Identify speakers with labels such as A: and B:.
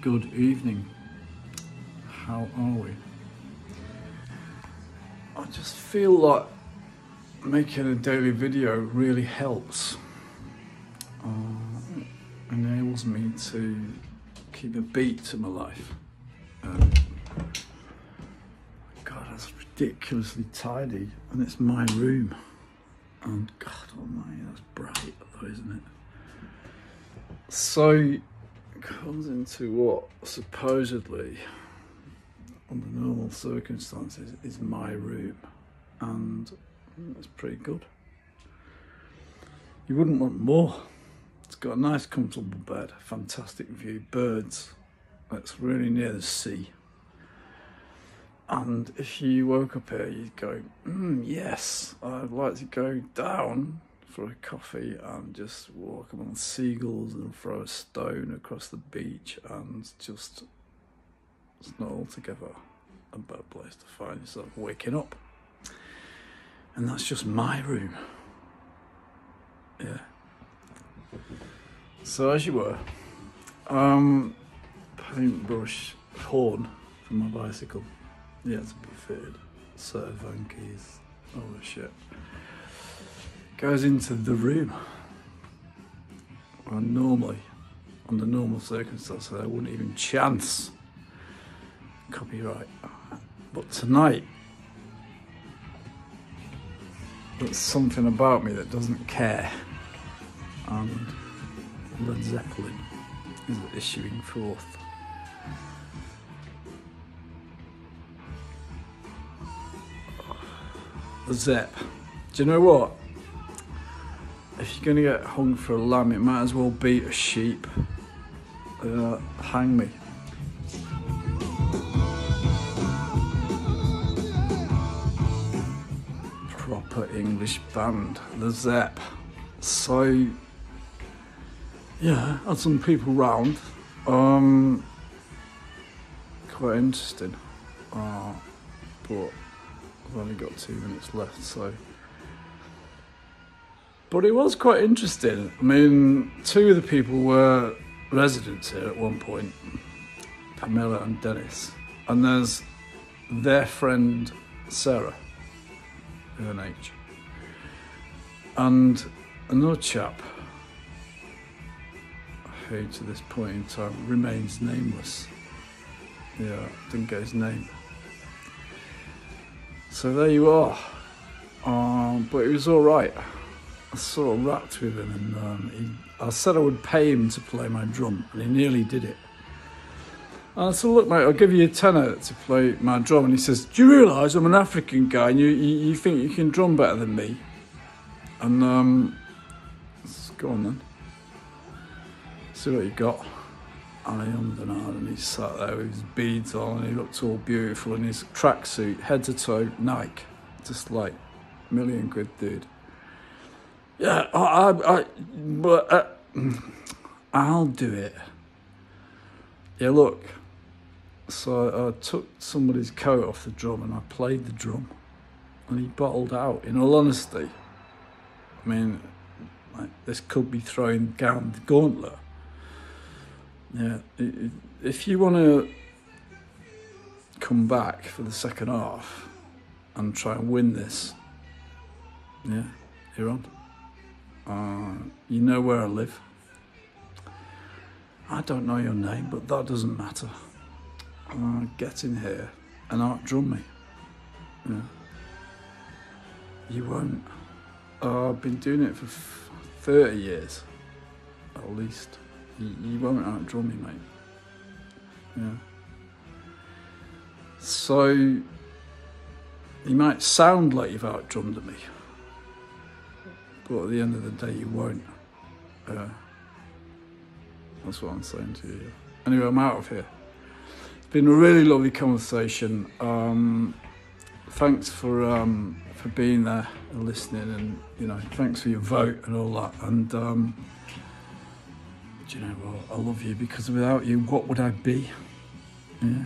A: good evening. How are we? I just feel like making a daily video really helps. Uh, enables me to keep a beat to my life. Um, God, that's ridiculously tidy, and it's my room. And God almighty, that's bright though, isn't it? So, comes into what supposedly, under normal circumstances, is my room. And it's pretty good. You wouldn't want more. It's got a nice, comfortable bed, fantastic view, birds. It's really near the sea. And if you woke up here, you'd go, mm, yes, I'd like to go down for a coffee and just walk among seagulls and throw a stone across the beach and just, it's not altogether a bad place to find yourself waking up. And that's just my room. Yeah. So as you were, um, paintbrush horn for my bicycle. Yeah, to be fitted. Set of van keys. All the shit. Goes into the room. Well, normally, under normal circumstances, I wouldn't even chance copyright. But tonight, there's something about me that doesn't care. And Led Zeppelin is issuing forth. The Zepp. Do you know what? If you're gonna get hung for a lamb, it might as well be a sheep. Uh, hang me. Proper English band, the Zepp. So yeah, had some people round. Um, quite interesting. Uh, but I've only got two minutes left, so. But it was quite interesting. I mean, two of the people were residents here at one point, Pamela and Dennis. And there's their friend Sarah, her age. And another chap who to this point in time remains nameless. Yeah, didn't get his name. So there you are. Um, but it was all right. I sort of rapped with him, and um, he, I said I would pay him to play my drum, and he nearly did it. And I said, "Look, mate, I'll give you a tenner to play my drum." And he says, "Do you realise I'm an African guy, and you, you, you think you can drum better than me?" And um, go on then see what he got. And I ummed and and he sat there with his beads on, and he looked all beautiful in his tracksuit, head to toe, Nike, just like million quid dude. Yeah, I, I, I but uh, I'll do it. Yeah, look. So I took somebody's coat off the drum and I played the drum, and he bottled out. In all honesty, I mean, like, this could be throwing down the gauntlet. Yeah, if you want to come back for the second half and try and win this, yeah, you're on. Uh, you know where I live. I don't know your name, but that doesn't matter. Uh, get in here and outdrum me. Yeah. You won't. Uh, I've been doing it for 30 years, at least. You, you won't outdraw me, mate. Yeah. So, you might sound like you've outdrummed me, but at the end of the day, you won't. Yeah. That's what I'm saying to you. Anyway, I'm out of here. It's been a really lovely conversation. Um, thanks for um, for being there and listening, and you know, thanks for your vote and all that. And um, do you know what? I love you because without you, what would I be? Yeah.